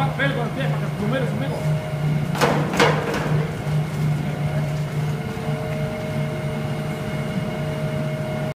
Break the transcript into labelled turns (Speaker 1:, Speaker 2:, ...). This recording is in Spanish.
Speaker 1: papel, con los primeros amigos.